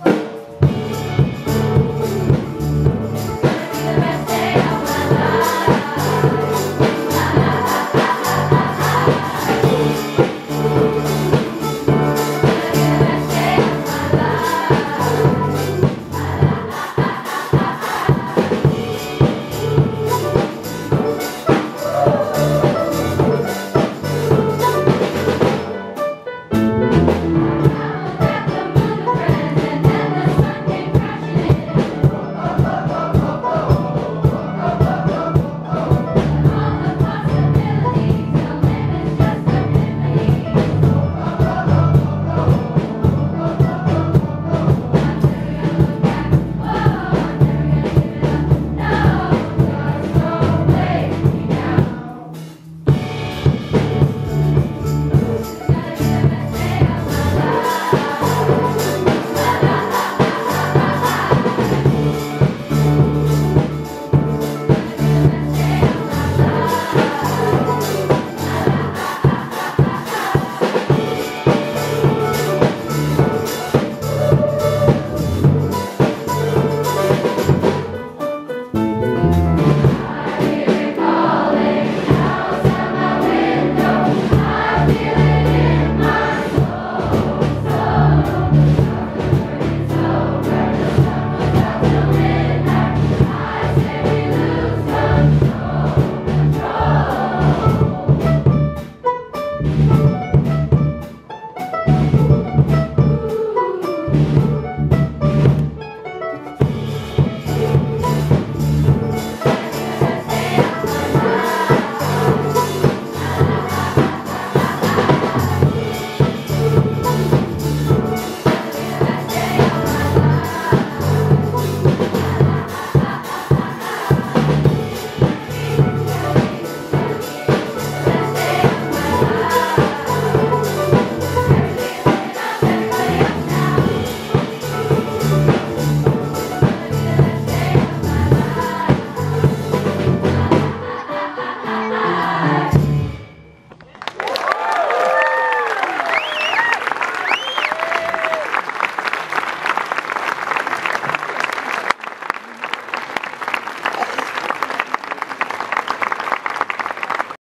Bye.